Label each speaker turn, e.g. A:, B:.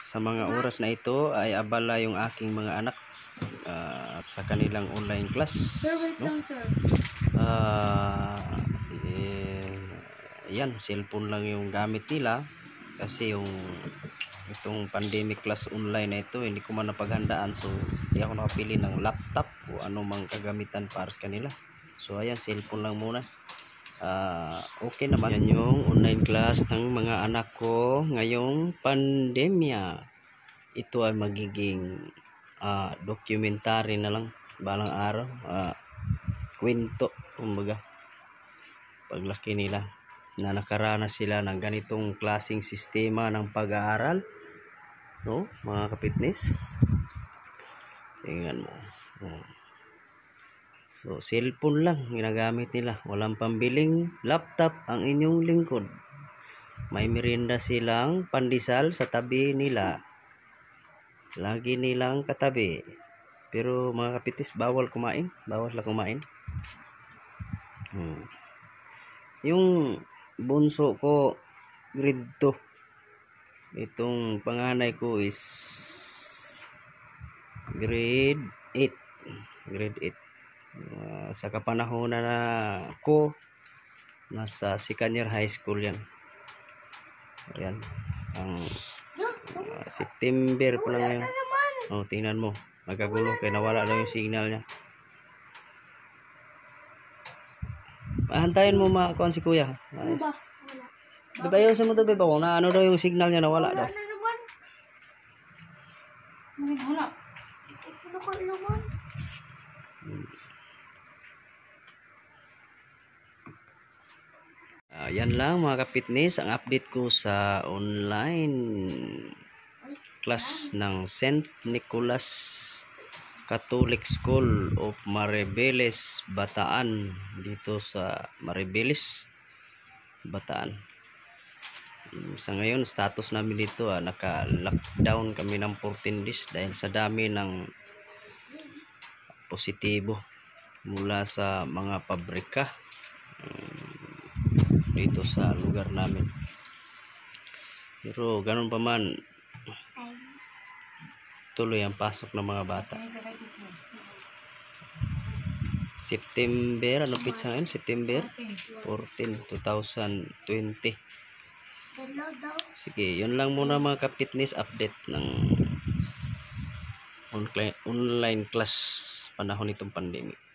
A: Sa mga oras na ito ay abala yung aking mga anak ah, sa kanilang online class. No? Ah, eh, yan, cellphone lang yung gamit nila kasi yung itong pandemic class online na ito hindi ko man napaghandaan so hindi ako nakapili ng laptop o ano mang kagamitan para sa kanila so ayan cellphone lang muna Ah, okay naman. Yan yung online class ng mga anak ko ngayong pandemya. Ito ay magiging ah, documentary na lang balang araw. Ah, kwento kumbaga paglaki nila na nakaranas sila ng ganitong klasing sistema ng pag-aaral. No mga kapitness tingnan mo. Oh. So cellphone lang ginagamit nila walang pambiling laptop ang inyong lingkod may merienda silang pandesal sa tabi nila lagi nilang katabi pero mga kapitis bawal kumain bawal lang kumain Hmm. Yung bunso ko grade 2. Itong panganay ko is grade 8. Grade 8. Uh, sa kapanahon na, ko nasa second year high school yan. Ayan. Ang uh, September pa lang ngayon. Oh, tingnan mo. Nagkagulo kaya nawala na yung signal niya. Pahantayin mo makuha si kuya.
B: Ano
A: Ayos.
B: ba?
A: Di ba yung sa to, Beba? Na ano daw yung signal niya nawala daw.
B: Ay, wala. Ano ka naman?
A: Yan lang mga kapitness ang update ko sa online class ng St. Nicholas Catholic School of Maribeles, Bataan dito sa Maribeles, Bataan. Sa ngayon, status namin dito, ah, naka-lockdown kami ng 14 days dahil sa dami ng positibo mula sa mga pabrika dito sa lugar namin. Pero ganun pa man, tuloy ang pasok ng mga bata. September, ano pizza ngayon? September 14, 2020.
B: Hello daw.
A: Sige, yun lang muna mga ka-fitness update ng online class panahon nitong pandemic.